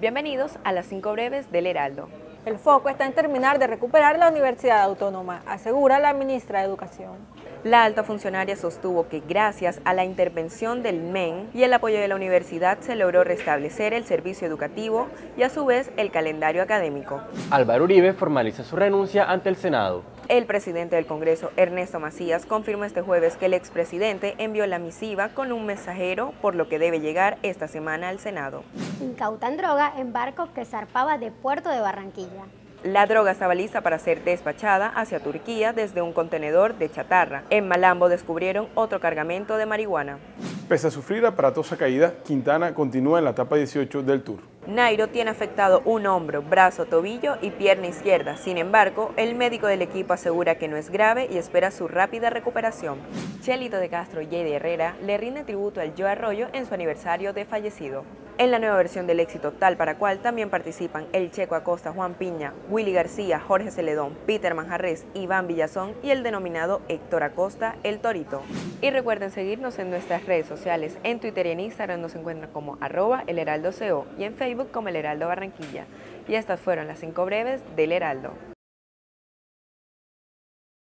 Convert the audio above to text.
Bienvenidos a las cinco breves del Heraldo. El foco está en terminar de recuperar la Universidad Autónoma, asegura la ministra de Educación. La alta funcionaria sostuvo que gracias a la intervención del MEN y el apoyo de la universidad se logró restablecer el servicio educativo y a su vez el calendario académico. Álvaro Uribe formaliza su renuncia ante el Senado. El presidente del Congreso, Ernesto Macías, confirmó este jueves que el expresidente envió la misiva con un mensajero, por lo que debe llegar esta semana al Senado. Incautan droga en barco que zarpaba de Puerto de Barranquilla. La droga estaba lista para ser despachada hacia Turquía desde un contenedor de chatarra. En Malambo descubrieron otro cargamento de marihuana. Pese a sufrir aparatosa caída, Quintana continúa en la etapa 18 del Tour. Nairo tiene afectado un hombro, brazo, tobillo y pierna izquierda. Sin embargo, el médico del equipo asegura que no es grave y espera su rápida recuperación. Chelito de Castro y Herrera le rinde tributo al Joe Arroyo en su aniversario de fallecido. En la nueva versión del éxito tal para cual también participan el Checo Acosta, Juan Piña, Willy García, Jorge Celedón, Peter Manjarres, Iván Villazón y el denominado Héctor Acosta, el Torito. Y recuerden seguirnos en nuestras redes sociales, en Twitter y en Instagram nos encuentran como arroba el Heraldo y en Facebook como el Heraldo Barranquilla. Y estas fueron las cinco breves del Heraldo.